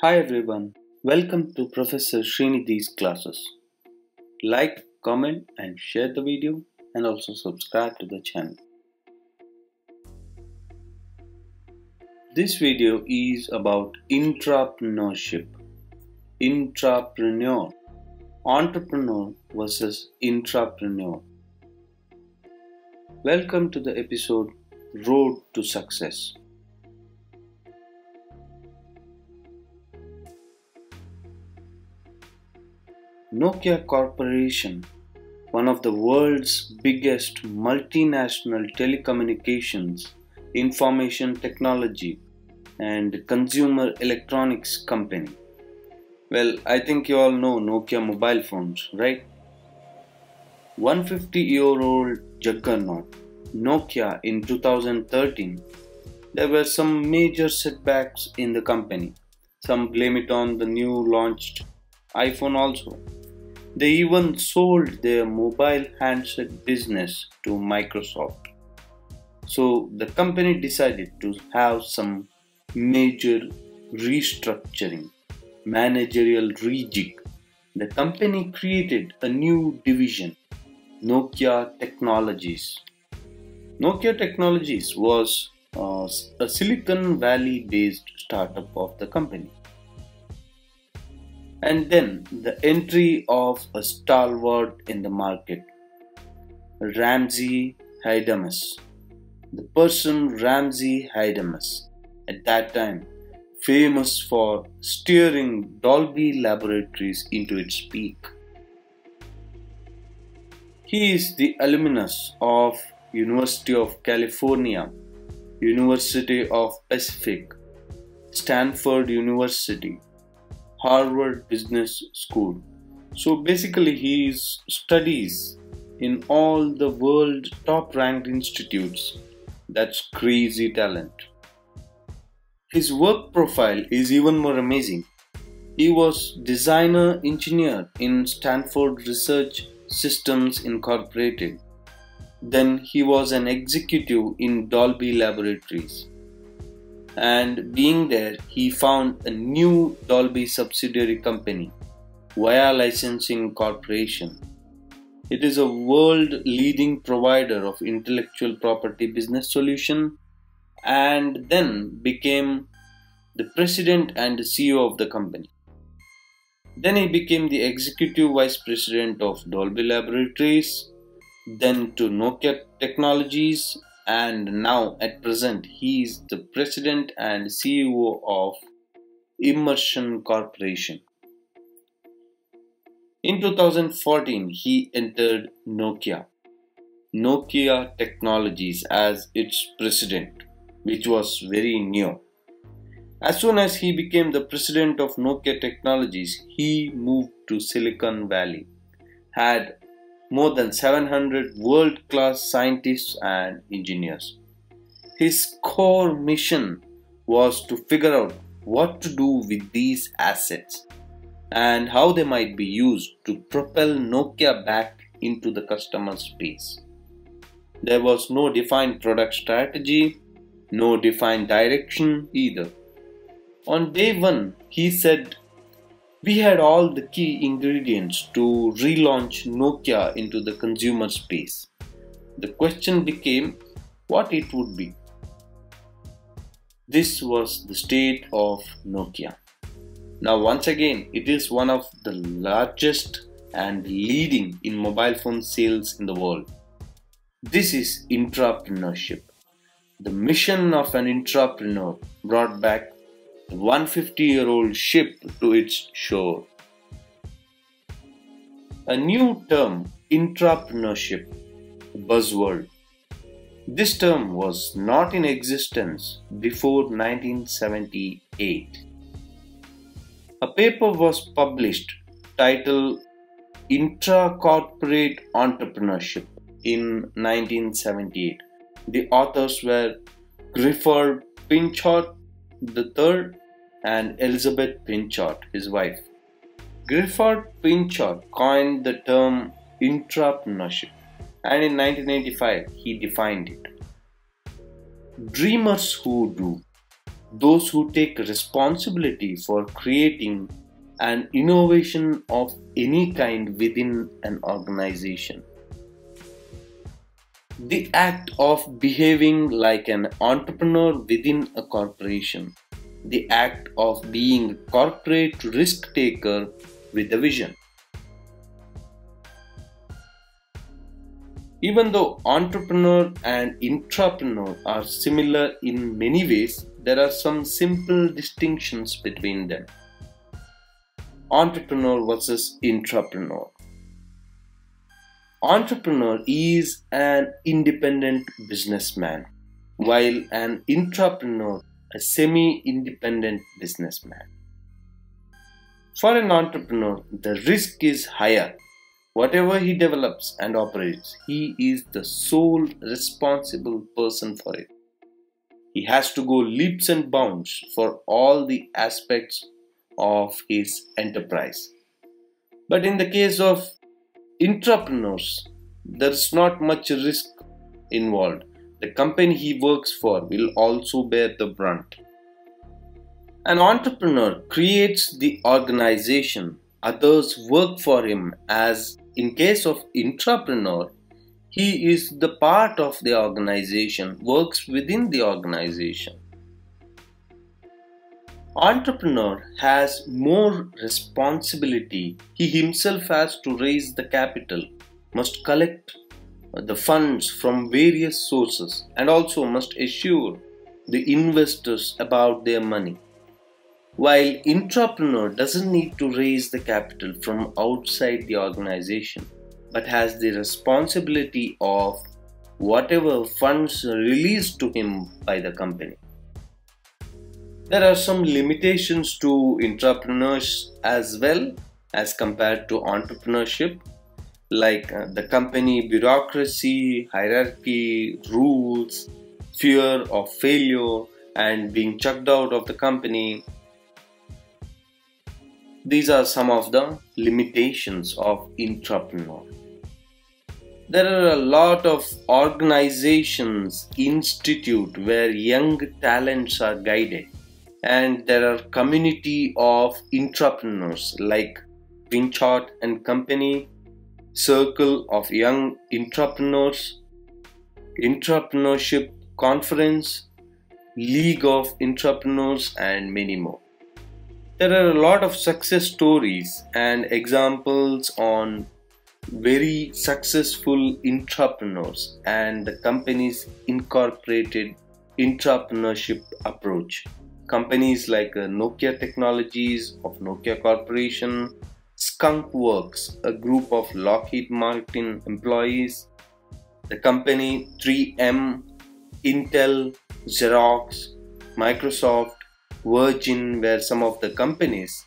Hi everyone, welcome to Professor Srinidhi's classes. Like, comment and share the video and also subscribe to the channel. This video is about intrapreneurship. Intrapreneur. Entrepreneur versus intrapreneur. Welcome to the episode Road to Success. Nokia Corporation, one of the world's biggest multinational telecommunications, information technology, and consumer electronics company. Well, I think you all know Nokia mobile phones, right? 150 year old juggernaut, Nokia in 2013, there were some major setbacks in the company. Some blame it on the new launched iPhone also. They even sold their mobile handset business to Microsoft. So the company decided to have some major restructuring, managerial rejig. The company created a new division, Nokia Technologies. Nokia Technologies was uh, a Silicon Valley based startup of the company. And then the entry of a stalwart in the market, Ramzi Haidamus. The person Ramzi Haidamus, at that time famous for steering Dolby Laboratories into its peak. He is the alumnus of University of California, University of Pacific, Stanford University, Harvard Business School. So basically, he studies in all the world top ranked institutes. That's crazy talent. His work profile is even more amazing. He was designer engineer in Stanford Research Systems Incorporated. Then he was an executive in Dolby Laboratories and being there, he found a new Dolby subsidiary company, Via Licensing Corporation. It is a world leading provider of intellectual property business solution and then became the president and CEO of the company. Then he became the executive vice president of Dolby Laboratories, then to Nokia Technologies and now at present he is the president and CEO of Immersion Corporation. In 2014, he entered Nokia, Nokia Technologies as its president, which was very new. As soon as he became the president of Nokia Technologies, he moved to Silicon Valley, had more than 700 world class scientists and engineers. His core mission was to figure out what to do with these assets and how they might be used to propel Nokia back into the customer space. There was no defined product strategy, no defined direction either. On day one, he said we had all the key ingredients to relaunch Nokia into the consumer space. The question became what it would be. This was the state of Nokia. Now, once again, it is one of the largest and leading in mobile phone sales in the world. This is intrapreneurship. The mission of an intrapreneur brought back 150 year old ship to its shore. A new term, intrapreneurship, buzzword. This term was not in existence before 1978. A paper was published titled Intracorporate Entrepreneurship in 1978. The authors were Gifford Pinchot III and Elizabeth Pinchot, his wife. Gifford Pinchot coined the term intrapreneurship and in 1985 he defined it. Dreamers who do, those who take responsibility for creating an innovation of any kind within an organization. The act of behaving like an entrepreneur within a corporation. The act of being a corporate risk taker with a vision. Even though entrepreneur and intrapreneur are similar in many ways, there are some simple distinctions between them. Entrepreneur versus intrapreneur. Entrepreneur is an independent businessman, while an intrapreneur a semi-independent businessman. For an entrepreneur, the risk is higher Whatever he develops and operates, he is the sole responsible person for it. He has to go leaps and bounds for all the aspects of his enterprise. But in the case of entrepreneurs, there's not much risk involved. The company he works for will also bear the brunt. An entrepreneur creates the organization, others work for him as in case of intrapreneur, he is the part of the organization, works within the organization. Entrepreneur has more responsibility. He himself has to raise the capital, must collect the funds from various sources, and also must assure the investors about their money. While entrepreneur doesn't need to raise the capital from outside the organization, but has the responsibility of whatever funds released to him by the company. There are some limitations to intrapreneurs as well as compared to entrepreneurship, like uh, the company bureaucracy, hierarchy, rules, fear of failure, and being chucked out of the company these are some of the limitations of intrapreneur. There are a lot of organizations, institute where young talents are guided and there are community of intrapreneurs like Pinchot and Company, Circle of Young Intrapreneurs, Intrapreneurship Conference, League of Intrapreneurs and many more. There are a lot of success stories and examples on very successful entrepreneurs and the company's incorporated entrepreneurship approach. Companies like uh, Nokia Technologies of Nokia Corporation, Skunk Works, a group of Lockheed Martin employees, the company 3M, Intel, Xerox, Microsoft, Virgin were some of the companies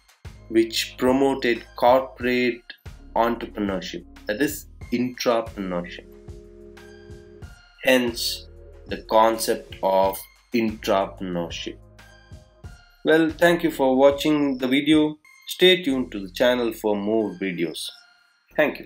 which promoted corporate entrepreneurship, that is, intrapreneurship. Hence, the concept of intrapreneurship. Well, thank you for watching the video. Stay tuned to the channel for more videos. Thank you.